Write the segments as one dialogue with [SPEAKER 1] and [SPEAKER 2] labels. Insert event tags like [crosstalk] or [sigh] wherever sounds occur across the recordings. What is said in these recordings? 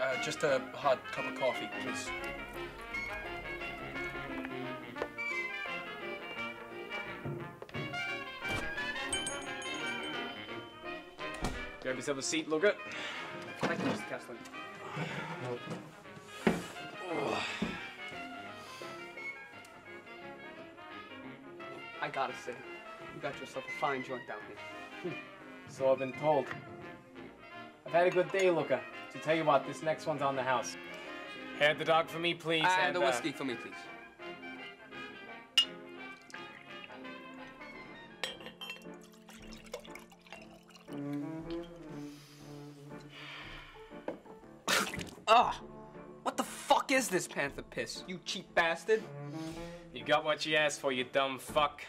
[SPEAKER 1] Uh, just a hot cup of coffee, please. Grab yourself a seat, Luca.
[SPEAKER 2] Thank you, Mr. Kessler. I gotta say, you got yourself a fine joint down here.
[SPEAKER 3] So I've been told. I've had a good day, Luca. To tell you what, this next one's on the house. Head the dog for me, please.
[SPEAKER 2] And the
[SPEAKER 3] uh,
[SPEAKER 2] whiskey for me, please. [coughs] Ah! What the fuck is this panther piss? You cheap bastard!
[SPEAKER 3] You got what you asked for, you dumb fuck.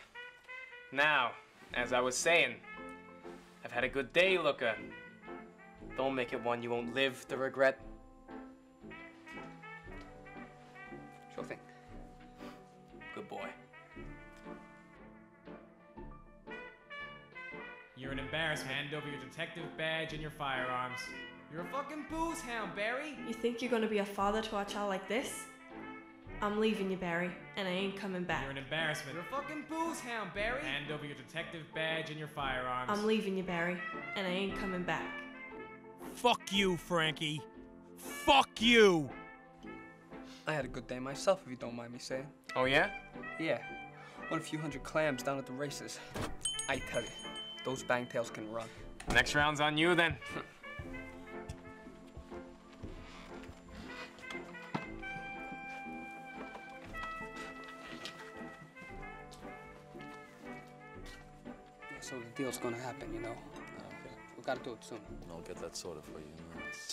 [SPEAKER 3] Now, as I was saying, I've had a good day, Luca. Don't make it one you won't live to regret.
[SPEAKER 2] Sure thing.
[SPEAKER 3] Good boy.
[SPEAKER 4] You're an embarrassment. Hand over your detective badge and your firearms. You're a fucking booze hound, Barry.
[SPEAKER 5] You think you're gonna be a father to our child like this? I'm leaving you, Barry, and I ain't coming back.
[SPEAKER 4] You're an embarrassment. You're a fucking booze hound, Barry. Hand over your detective badge and your firearms.
[SPEAKER 5] I'm leaving you, Barry, and I ain't coming back.
[SPEAKER 6] Fuck you, Frankie. Fuck you.
[SPEAKER 2] I had a good day myself, if you don't mind me saying.
[SPEAKER 3] Oh, yeah?
[SPEAKER 2] Yeah. Won a few hundred clams down at the races. I tell you, those bangtails can run.
[SPEAKER 3] Next round's on you then. [laughs]
[SPEAKER 2] So the deal's gonna happen, you know. We gotta do it soon.
[SPEAKER 7] I'll get that sorted for you.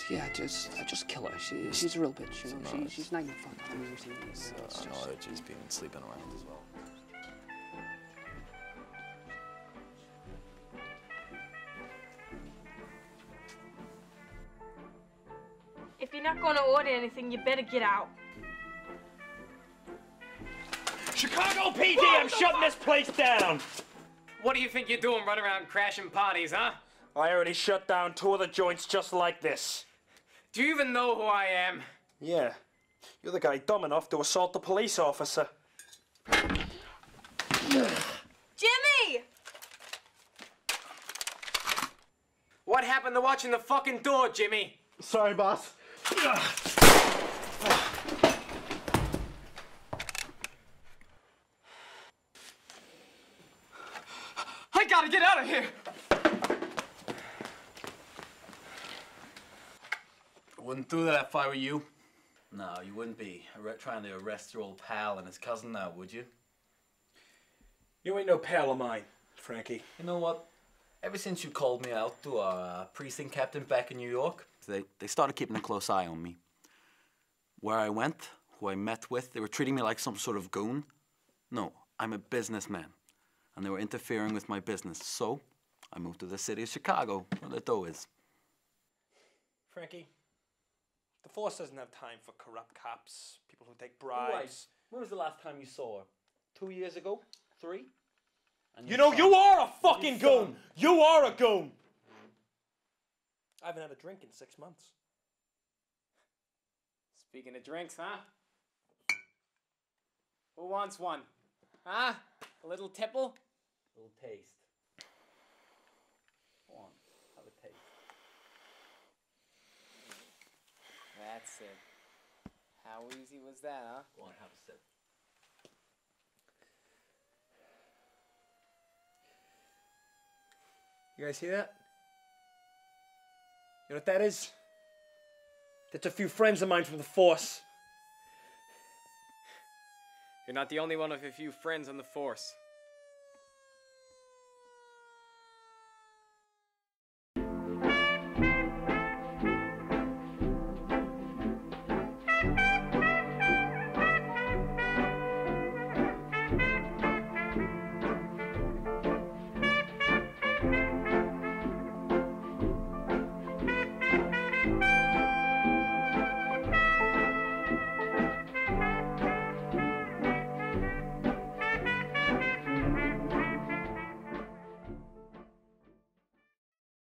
[SPEAKER 7] you
[SPEAKER 2] Yeah, just uh, just kill her. She, she's a real bitch, you know. She, she's not even fucking I mean, she's,
[SPEAKER 7] it's, uh,
[SPEAKER 2] it's
[SPEAKER 7] I know that she's been sleeping around as well.
[SPEAKER 5] If you're not gonna order anything, you better get out.
[SPEAKER 6] Chicago PD, I'm shutting this place down.
[SPEAKER 3] What do you think you're doing running around crashing parties, huh?
[SPEAKER 6] I already shut down two other joints just like this.
[SPEAKER 3] Do you even know who I am?
[SPEAKER 6] Yeah. You're the guy dumb enough to assault the police officer.
[SPEAKER 5] Jimmy!
[SPEAKER 3] What happened to watching the fucking door, Jimmy?
[SPEAKER 6] Sorry, boss.
[SPEAKER 3] I gotta get out of here!
[SPEAKER 1] I wouldn't do that if I were you.
[SPEAKER 7] No, you wouldn't be arre- trying to arrest your old pal and his cousin now, would you?
[SPEAKER 6] You ain't no pal of mine, Frankie.
[SPEAKER 7] You know what? Ever since you called me out to our uh, precinct captain back in New York, they, they started keeping a close eye on me. Where I went, who I met with, they were treating me like some sort of goon. No, I'm a businessman, and they were interfering with my business. So, I moved to the city of Chicago, where the dough is.
[SPEAKER 6] Frankie, the force doesn't have time for corrupt cops, people who take bribes.
[SPEAKER 7] When was the last time you saw her? Two years ago? Three? And
[SPEAKER 6] You know, you are a fucking
[SPEAKER 7] son.
[SPEAKER 6] goon. You are a goon. I haven't had a drink in six months.
[SPEAKER 3] Speaking of drinks, huh? Who wants one? Huh? A little tipple?
[SPEAKER 7] A little taste. Go on, have a taste.
[SPEAKER 3] That's it. How easy was that, huh?
[SPEAKER 7] Go on, have a sip.
[SPEAKER 6] You guys hear that? You know what that is? That's a few friends of mine from the force.
[SPEAKER 3] You're not the only one of a few friends on the force.